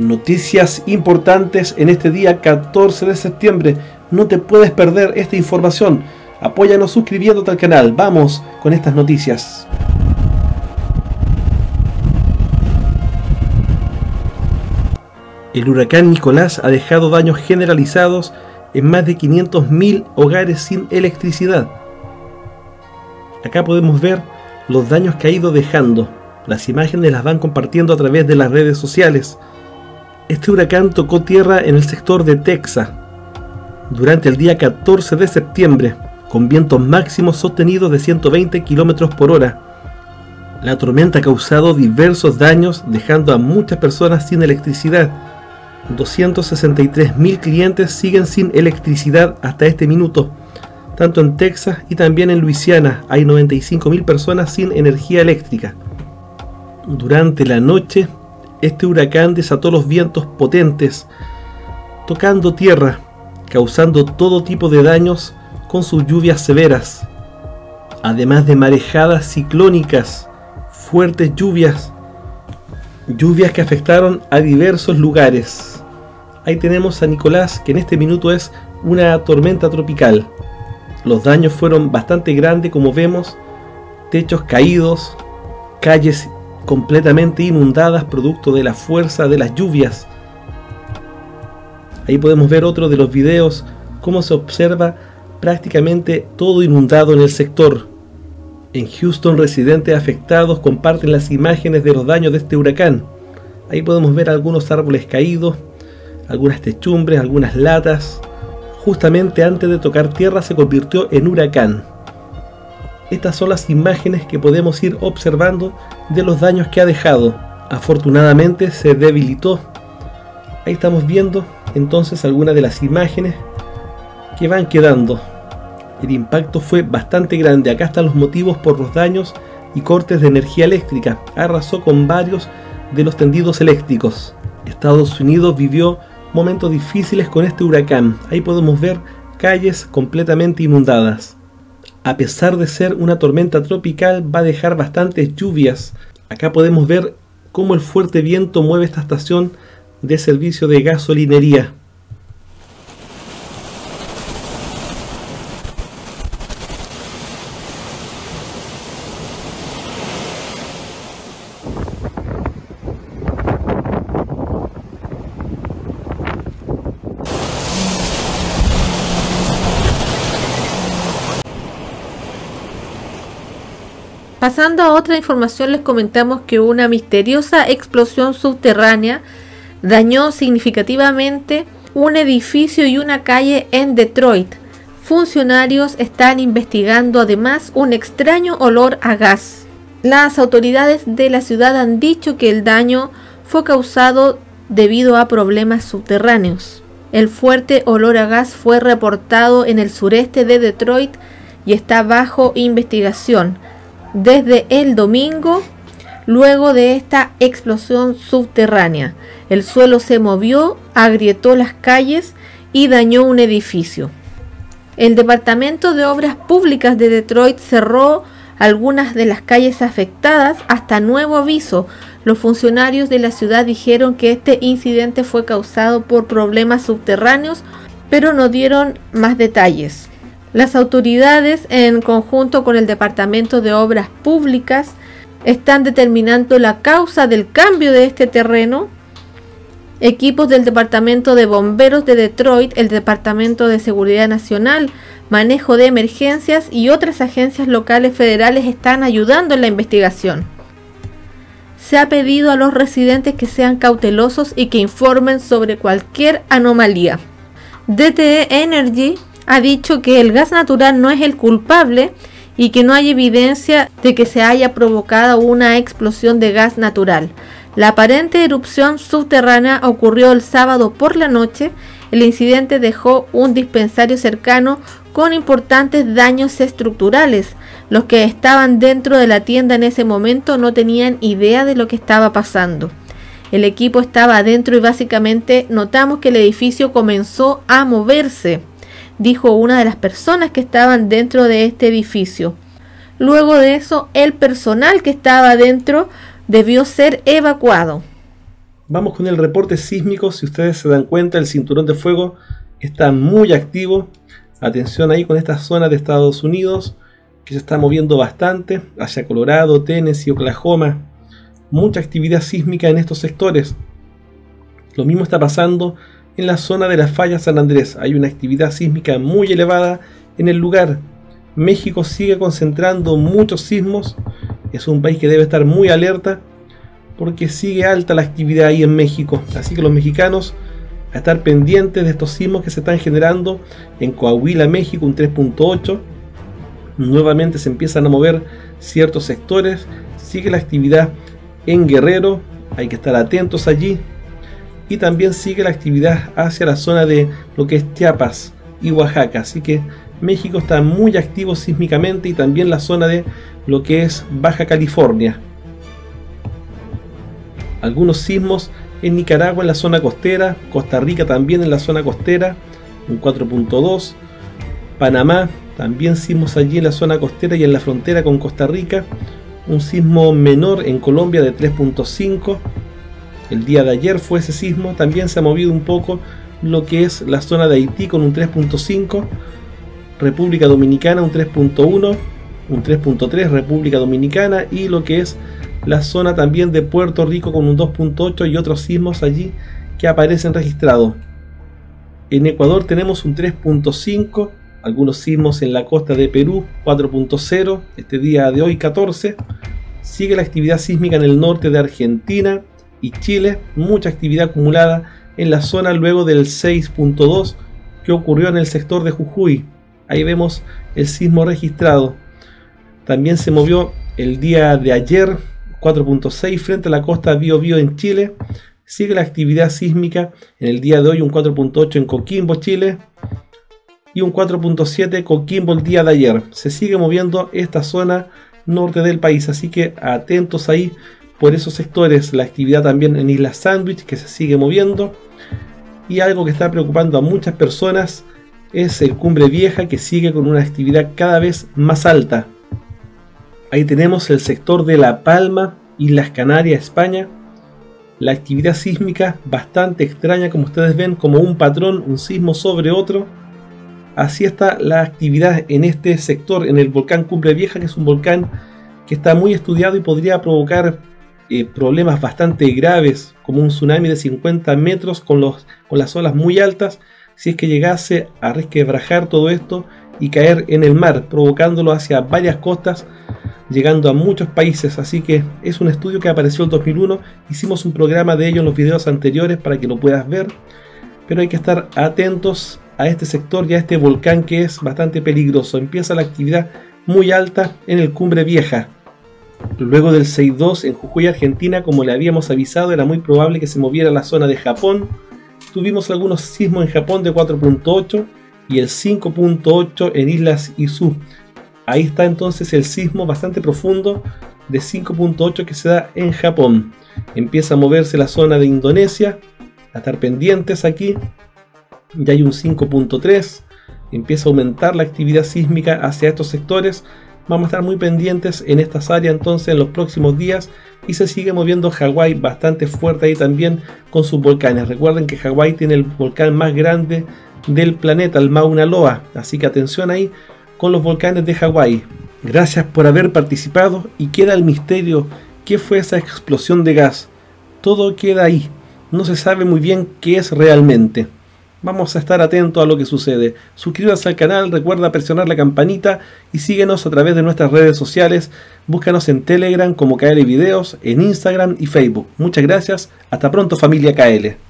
Noticias importantes en este día 14 de septiembre. No te puedes perder esta información. Apóyanos suscribiéndote al canal. Vamos con estas noticias. El huracán Nicolás ha dejado daños generalizados en más de 500.000 hogares sin electricidad. Acá podemos ver los daños que ha ido dejando. Las imágenes las van compartiendo a través de las redes sociales. Este huracán tocó tierra en el sector de Texas durante el día 14 de septiembre, con vientos máximos sostenidos de 120 km por hora. La tormenta ha causado diversos daños, dejando a muchas personas sin electricidad. 263.000 clientes siguen sin electricidad hasta este minuto. Tanto en Texas y también en Luisiana hay 95.000 personas sin energía eléctrica. Durante la noche, este huracán desató los vientos potentes, tocando tierra, causando todo tipo de daños con sus lluvias severas, además de marejadas ciclónicas, fuertes lluvias, lluvias que afectaron a diversos lugares. Ahí tenemos a Nicolás, que en este minuto es una tormenta tropical. Los daños fueron bastante grandes, como vemos, techos caídos, calles completamente inundadas producto de la fuerza de las lluvias. Ahí podemos ver otro de los videos cómo se observa prácticamente todo inundado en el sector. En Houston residentes afectados comparten las imágenes de los daños de este huracán. Ahí podemos ver algunos árboles caídos, algunas techumbres, algunas latas. Justamente antes de tocar tierra se convirtió en huracán. Estas son las imágenes que podemos ir observando de los daños que ha dejado. Afortunadamente se debilitó. Ahí estamos viendo entonces algunas de las imágenes que van quedando. El impacto fue bastante grande. Acá están los motivos por los daños y cortes de energía eléctrica. Arrasó con varios de los tendidos eléctricos. Estados Unidos vivió momentos difíciles con este huracán. Ahí podemos ver calles completamente inundadas a pesar de ser una tormenta tropical, va a dejar bastantes lluvias. Acá podemos ver cómo el fuerte viento mueve esta estación de servicio de gasolinería. Pasando a otra información, les comentamos que una misteriosa explosión subterránea dañó significativamente un edificio y una calle en Detroit. Funcionarios están investigando además un extraño olor a gas. Las autoridades de la ciudad han dicho que el daño fue causado debido a problemas subterráneos. El fuerte olor a gas fue reportado en el sureste de Detroit y está bajo investigación desde el domingo luego de esta explosión subterránea. El suelo se movió, agrietó las calles y dañó un edificio. El Departamento de Obras Públicas de Detroit cerró algunas de las calles afectadas hasta nuevo aviso. Los funcionarios de la ciudad dijeron que este incidente fue causado por problemas subterráneos, pero no dieron más detalles. Las autoridades, en conjunto con el Departamento de Obras Públicas, están determinando la causa del cambio de este terreno. Equipos del Departamento de Bomberos de Detroit, el Departamento de Seguridad Nacional, Manejo de Emergencias y otras agencias locales federales están ayudando en la investigación. Se ha pedido a los residentes que sean cautelosos y que informen sobre cualquier anomalía. DTE Energy ha dicho que el gas natural no es el culpable y que no hay evidencia de que se haya provocado una explosión de gas natural. La aparente erupción subterránea ocurrió el sábado por la noche. El incidente dejó un dispensario cercano con importantes daños estructurales. Los que estaban dentro de la tienda en ese momento no tenían idea de lo que estaba pasando. El equipo estaba adentro y básicamente notamos que el edificio comenzó a moverse dijo una de las personas que estaban dentro de este edificio. Luego de eso, el personal que estaba dentro debió ser evacuado. Vamos con el reporte sísmico. Si ustedes se dan cuenta, el cinturón de fuego está muy activo. Atención ahí con esta zona de Estados Unidos que se está moviendo bastante hacia Colorado, Tennessee, Oklahoma. Mucha actividad sísmica en estos sectores. Lo mismo está pasando en la zona de la falla San Andrés. Hay una actividad sísmica muy elevada en el lugar. México sigue concentrando muchos sismos. Es un país que debe estar muy alerta porque sigue alta la actividad ahí en México. Así que los mexicanos a estar pendientes de estos sismos que se están generando en Coahuila, México, un 3.8. Nuevamente se empiezan a mover ciertos sectores. Sigue la actividad en Guerrero. Hay que estar atentos allí. Y también sigue la actividad hacia la zona de lo que es Chiapas y Oaxaca. Así que México está muy activo sísmicamente y también la zona de lo que es Baja California. Algunos sismos en Nicaragua en la zona costera, Costa Rica también en la zona costera, un 4.2, Panamá también sismos allí en la zona costera y en la frontera con Costa Rica, un sismo menor en Colombia de 3.5, el día de ayer fue ese sismo, también se ha movido un poco lo que es la zona de Haití con un 3.5, República Dominicana un 3.1, un 3.3 República Dominicana y lo que es la zona también de Puerto Rico con un 2.8 y otros sismos allí que aparecen registrados. En Ecuador tenemos un 3.5, algunos sismos en la costa de Perú 4.0, este día de hoy 14. Sigue la actividad sísmica en el norte de Argentina y Chile, mucha actividad acumulada en la zona luego del 6.2 que ocurrió en el sector de Jujuy. Ahí vemos el sismo registrado. También se movió el día de ayer 4.6 frente a la costa Biobío en Chile. Sigue la actividad sísmica en el día de hoy un 4.8 en Coquimbo, Chile. Y un 4.7 Coquimbo el día de ayer. Se sigue moviendo esta zona norte del país. Así que atentos ahí por esos sectores. La actividad también en Isla Sandwich que se sigue moviendo. Y algo que está preocupando a muchas personas es el Cumbre Vieja que sigue con una actividad cada vez más alta. Ahí tenemos el sector de La Palma, Islas Canarias, España. La actividad sísmica bastante extraña como ustedes ven, como un patrón, un sismo sobre otro. Así está la actividad en este sector, en el volcán Cumbre Vieja, que es un volcán que está muy estudiado y podría provocar eh, problemas bastante graves, como un tsunami de 50 metros con, los, con las olas muy altas, si es que llegase a resquebrajar todo esto y caer en el mar, provocándolo hacia varias costas, llegando a muchos países. Así que es un estudio que apareció en 2001. Hicimos un programa de ello en los videos anteriores para que lo puedas ver. Pero hay que estar atentos a este sector y a este volcán que es bastante peligroso. Empieza la actividad muy alta en el Cumbre Vieja. Luego del 6.2 en Jujuy, Argentina, como le habíamos avisado, era muy probable que se moviera la zona de Japón tuvimos algunos sismos en Japón de 4.8 y el 5.8 en Islas Izu. Ahí está entonces el sismo bastante profundo de 5.8 que se da en Japón. Empieza a moverse la zona de Indonesia, a estar pendientes aquí. Ya hay un 5.3. Empieza a aumentar la actividad sísmica hacia estos sectores. Vamos a estar muy pendientes en estas áreas entonces en los próximos días y se sigue moviendo Hawái bastante fuerte ahí también con sus volcanes. Recuerden que Hawái tiene el volcán más grande del planeta, el Mauna Loa, así que atención ahí con los volcanes de Hawái. Gracias por haber participado y queda el misterio, ¿qué fue esa explosión de gas? Todo queda ahí, no se sabe muy bien qué es realmente. Vamos a estar atentos a lo que sucede. Suscríbase al canal, recuerda presionar la campanita y síguenos a través de nuestras redes sociales. Búscanos en Telegram como KL Videos, en Instagram y Facebook. Muchas gracias. Hasta pronto familia KL.